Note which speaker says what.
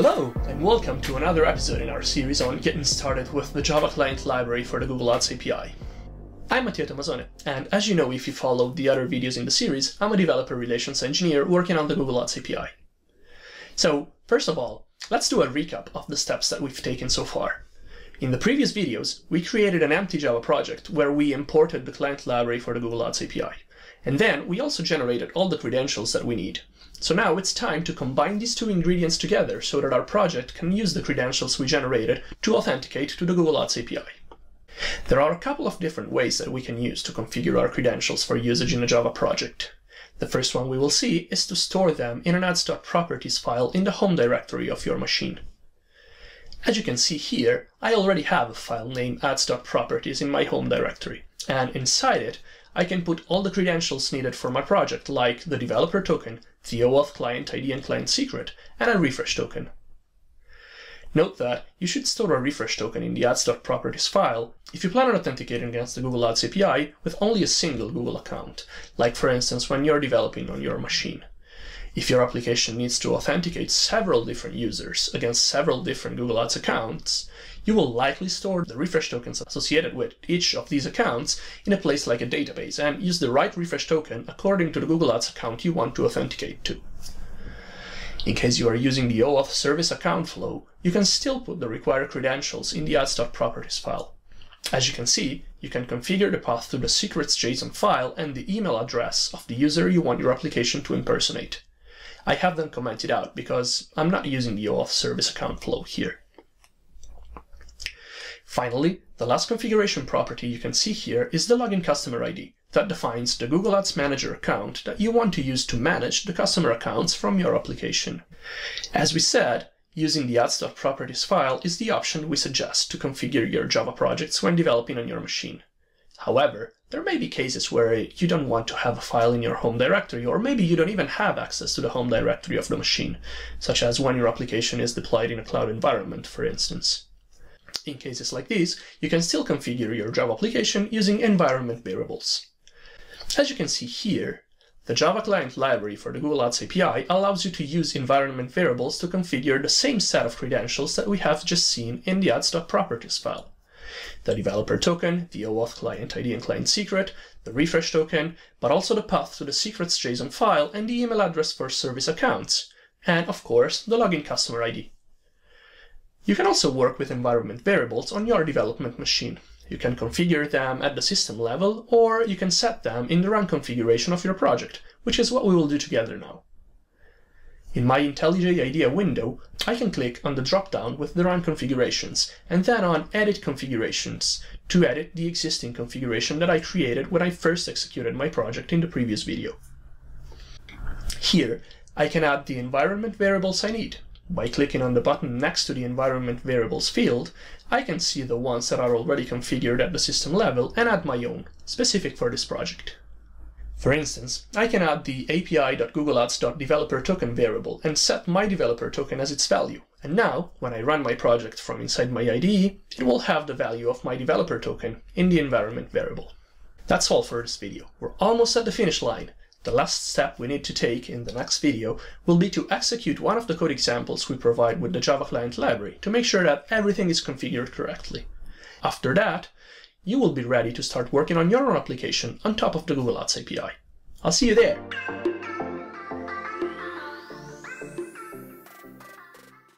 Speaker 1: Hello, and welcome to another episode in our series on getting started with the Java Client Library for the Google Ads API. I'm Matteo Tommasone, and as you know if you followed the other videos in the series, I'm a developer relations engineer working on the Google Ads API. So, first of all, let's do a recap of the steps that we've taken so far. In the previous videos, we created an empty Java project where we imported the client library for the Google Ads API. And then we also generated all the credentials that we need. So now it's time to combine these two ingredients together so that our project can use the credentials we generated to authenticate to the Google Ads API. There are a couple of different ways that we can use to configure our credentials for usage in a Java project. The first one we will see is to store them in an ads.properties file in the home directory of your machine. As you can see here, I already have a file named ads.properties in my home directory, and inside it, I can put all the credentials needed for my project, like the developer token, the OAuth client ID and client secret, and a refresh token. Note that you should store a refresh token in the ads.properties file if you plan on authenticating against the Google Ads API with only a single Google account, like for instance when you're developing on your machine. If your application needs to authenticate several different users against several different Google Ads accounts, you will likely store the refresh tokens associated with each of these accounts in a place like a database and use the right refresh token according to the Google Ads account you want to authenticate to. In case you are using the OAuth service account flow, you can still put the required credentials in the ads.properties file. As you can see, you can configure the path to the secrets.json file and the email address of the user you want your application to impersonate. I have them commented out because I'm not using the OAuth service account flow here. Finally, the last configuration property you can see here is the login customer ID that defines the Google Ads Manager account that you want to use to manage the customer accounts from your application. As we said, using the ads.properties file is the option we suggest to configure your Java projects when developing on your machine. However, there may be cases where you don't want to have a file in your home directory, or maybe you don't even have access to the home directory of the machine, such as when your application is deployed in a cloud environment, for instance. In cases like these, you can still configure your Java application using environment variables. As you can see here, the Java Client library for the Google Ads API allows you to use environment variables to configure the same set of credentials that we have just seen in the ads.properties file. The developer token, the OAuth client ID and client secret, the refresh token, but also the path to the secrets JSON file and the email address for service accounts, and of course, the login customer ID. You can also work with environment variables on your development machine. You can configure them at the system level, or you can set them in the run configuration of your project, which is what we will do together now. In my IntelliJ IDEA window, I can click on the drop-down with the run configurations, and then on Edit Configurations to edit the existing configuration that I created when I first executed my project in the previous video. Here, I can add the environment variables I need, by clicking on the button next to the environment variables field, I can see the ones that are already configured at the system level and add my own, specific for this project. For instance, I can add the api.googleads.developerToken variable and set my developer token as its value. And now, when I run my project from inside my IDE, it will have the value of my developer token in the environment variable. That's all for this video. We're almost at the finish line. The last step we need to take in the next video will be to execute one of the code examples we provide with the Java Client library to make sure that everything is configured correctly. After that, you will be ready to start working on your own application on top of the Google Ads API. I'll see you there!